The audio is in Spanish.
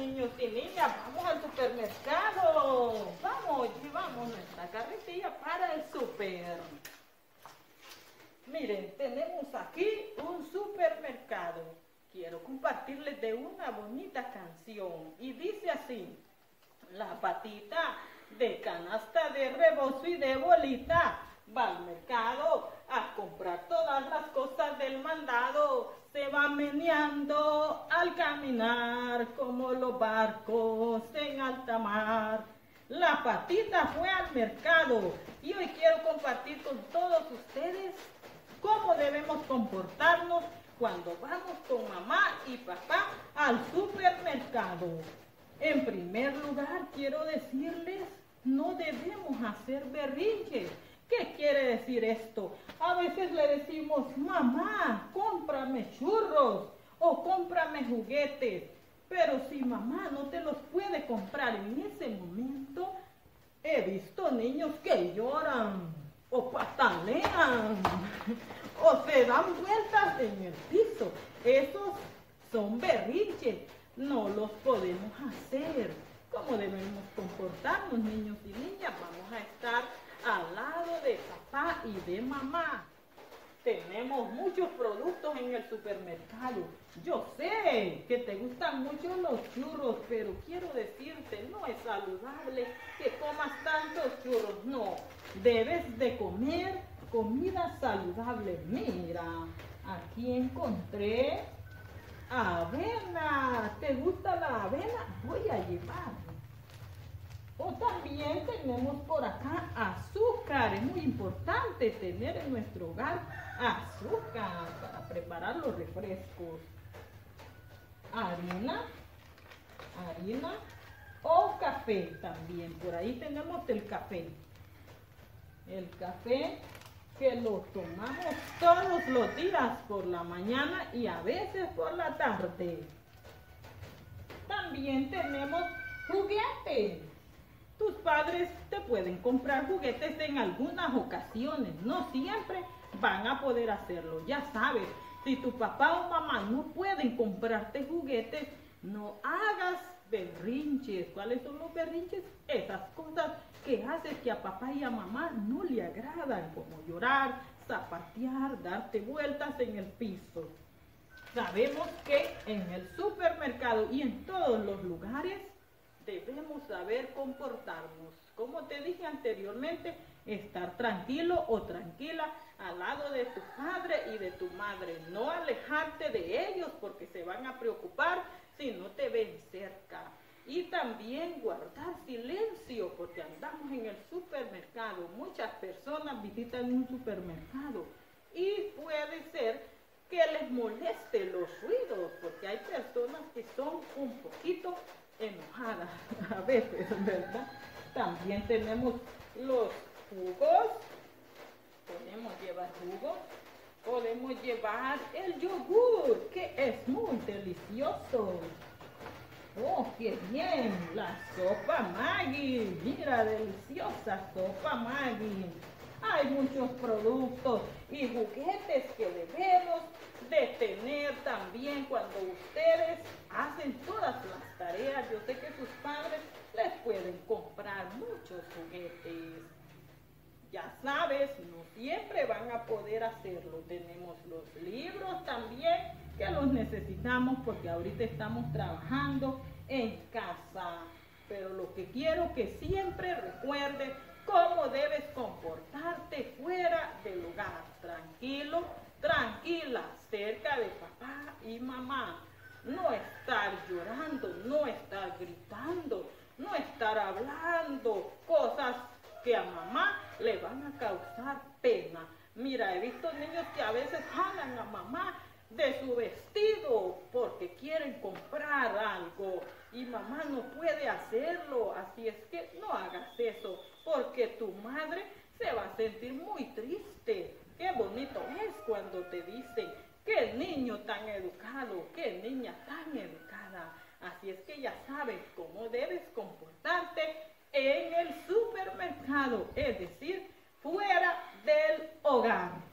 niños y niñas, vamos al supermercado. Vamos, llevamos nuestra carretilla para el super. Miren, tenemos aquí un supermercado. Quiero compartirles de una bonita canción. Y dice así, la patita de canasta de rebozo y de bolita va al mercado a comprar todas las cosas del mandado se va meneando al caminar como los barcos en alta mar. La patita fue al mercado y hoy quiero compartir con todos ustedes cómo debemos comportarnos cuando vamos con mamá y papá al supermercado. En primer lugar, quiero decirles, no debemos hacer berrinches. ¿Qué quiere decir esto? A veces le decimos, mamá, cómprame churros o cómprame juguetes. Pero si mamá no te los puede comprar en ese momento, he visto niños que lloran o patalean o se dan vueltas en el piso. Esos son berrinches. No los podemos hacer. ¿Cómo debemos comportarnos, niños y niñas? Vamos a estar al lado y de mamá. Tenemos muchos productos en el supermercado. Yo sé que te gustan mucho los churros, pero quiero decirte, no es saludable que comas tantos churros. No, debes de comer comida saludable. Mira, aquí encontré avena. ¿Te gusta la avena? Voy a llevar. O también tenemos por acá azúcar. Es muy importante tener en nuestro hogar azúcar para preparar los refrescos. Harina, harina o café también. Por ahí tenemos el café. El café que lo tomamos todos los días por la mañana y a veces por la tarde. También tenemos juguetes. Tus padres te pueden comprar juguetes en algunas ocasiones, no siempre van a poder hacerlo. Ya sabes, si tu papá o mamá no pueden comprarte juguetes, no hagas berrinches. ¿Cuáles son los berrinches? Esas cosas que hacen que a papá y a mamá no le agradan, como llorar, zapatear, darte vueltas en el piso. Sabemos que en el supermercado y en todos los lugares debemos saber comportarnos. Como te dije anteriormente, estar tranquilo o tranquila al lado de tu padre y de tu madre. No alejarte de ellos porque se van a preocupar si no te ven cerca. Y también guardar silencio porque andamos en el supermercado. Muchas personas visitan un supermercado y puede ser que les moleste los ruidos porque hay personas que son un poquito enojadas a veces, ¿verdad? También tenemos los jugos, podemos llevar jugos, podemos llevar el yogur, que es muy delicioso. ¡Oh, qué bien! La sopa Maggi. Mira, deliciosa sopa Maggi. Hay muchos productos y juguetes que debemos de tener también cuando ustedes hacen todas las tareas. Yo sé que sus padres les pueden comprar muchos juguetes. Ya sabes, no siempre van a poder hacerlo. Tenemos los libros también que los necesitamos porque ahorita estamos trabajando en casa. Pero lo que quiero que siempre recuerde cómo debes comportarte fuera del hogar. Tranquilo, tranquila, cerca de papá y mamá. No estar llorando, no estar gritando, no estar hablando cosas que a mamá le van a causar pena. Mira, he visto niños que a veces jalan a mamá de su vestido porque quieren comprar algo y mamá no puede hacerlo. Así es que no hagas eso porque tu madre se va a sentir muy triste. Qué bonito es cuando te dicen, qué niño tan educado, qué niña tan educada. Así es que ya sabes cómo debes comportarte en el supermercado, es decir, fuera del hogar.